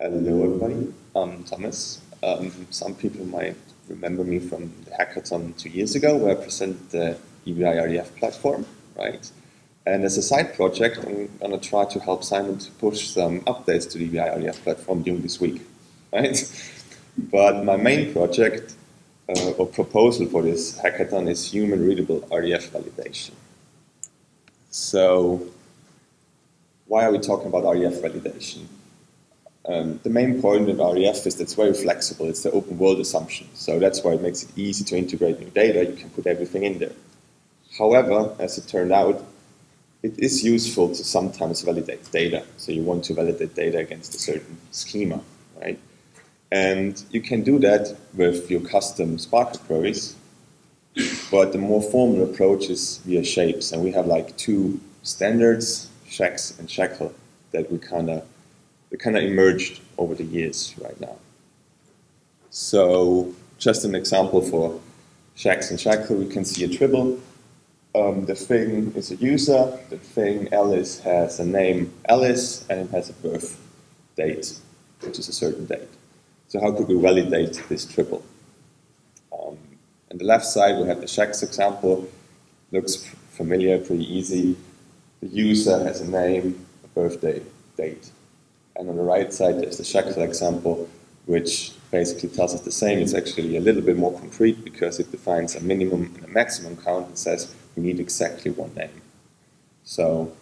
Hello, everybody. I'm Thomas. Um, some people might remember me from the hackathon two years ago where I presented the EBI RDF platform, right? And as a side project, I'm going to try to help Simon to push some updates to the EBI RDF platform during this week, right? But my main project uh, or proposal for this hackathon is human readable RDF validation. So, why are we talking about RDF validation? Um, the main point of RDF is that it's very flexible. It's the open world assumption. So that's why it makes it easy to integrate new data. You can put everything in there. However, as it turned out, it is useful to sometimes validate data. So you want to validate data against a certain schema, right? And you can do that with your custom SPARQL queries, but the more formal approach is via shapes. And we have like two standards, Shex and SHACL, that we kind of they kind of emerged over the years right now. So just an example for Shex and SHACL, we can see a triple. Um, the thing is a user, the thing Alice has a name Alice, and it has a birth date, which is a certain date. So how could we validate this triple? Um, on the left side, we have the Shex example. Looks familiar, pretty easy. The user has a name, a birthday, date. And on the right side, there's the SHACL example, which basically tells us the same. It's actually a little bit more concrete because it defines a minimum and a maximum count and says we need exactly one name. So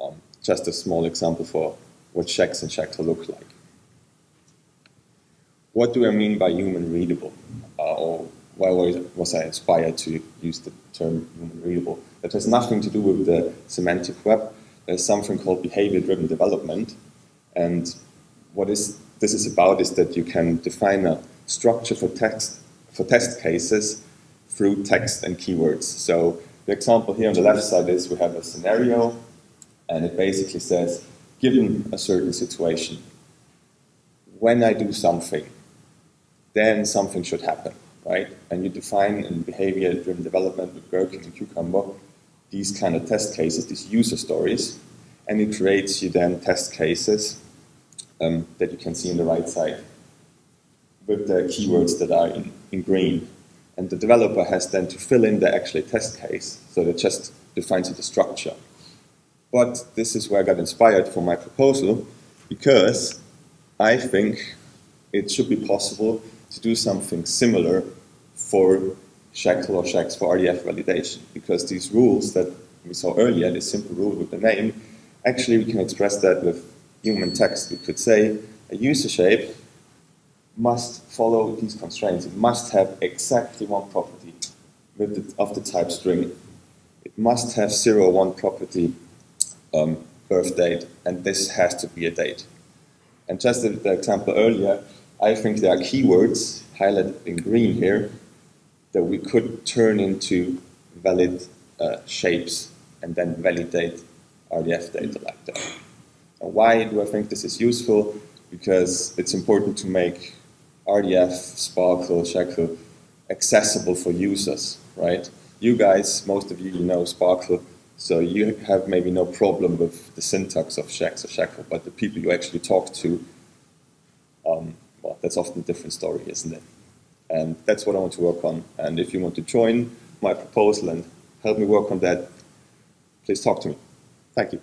um, just a small example for what Shex and SHACL look like. What do I mean by human readable? Uh, or why was I inspired to use the term human readable? That has nothing to do with the semantic web. There's something called behavior-driven development, and what is, this is about is that you can define a structure for text for test cases through text and keywords. So the example here on the left side is we have a scenario, and it basically says, given a certain situation, when I do something, then something should happen, right? And you define in behavior-driven development with Gherkin and Cucumber these kind of test cases, these user stories, and it creates you then test cases um, that you can see on the right side with the keywords that are in, in green. And the developer has then to fill in the actual test case, so that just defines the structure. But this is where I got inspired for my proposal, because I think it should be possible to do something similar for SHACL or Shex for RDF validation, because these rules that we saw earlier, this simple rule with the name, actually we can express that with human text. We could say a user shape must follow these constraints. It must have exactly one property the, of the type string. It must have zero one property um, birth date, and this has to be a date. And just the, the example earlier, I think there are keywords highlighted in green here that we could turn into valid uh, shapes and then validate RDF data like that. Why do I think this is useful? Because it's important to make RDF, SPARQL, SHACL accessible for users, right? You guys, most of you, you know SPARQL, so you have maybe no problem with the syntax of Shex or SHACL, but the people you actually talk to, um, well, that's often a different story, isn't it? And that's what I want to work on. And if you want to join my proposal and help me work on that, please talk to me. Thank you.